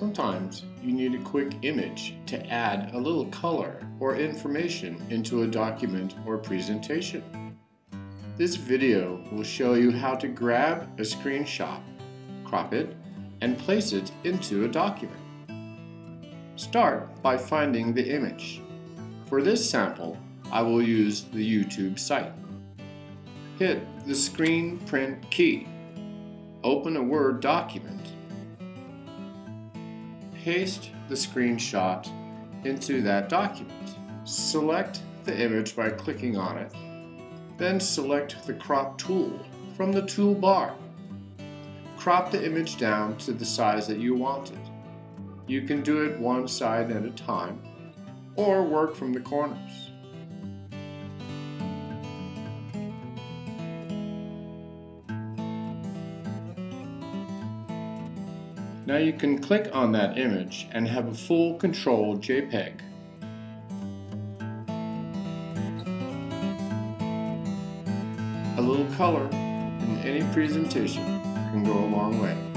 Sometimes you need a quick image to add a little color or information into a document or presentation. This video will show you how to grab a screenshot, crop it, and place it into a document. Start by finding the image. For this sample, I will use the YouTube site. Hit the screen print key. Open a Word document paste the screenshot into that document. Select the image by clicking on it, then select the crop tool from the toolbar. Crop the image down to the size that you want it. You can do it one side at a time or work from the corners. Now you can click on that image and have a full control JPEG. A little color in any presentation can go a long way.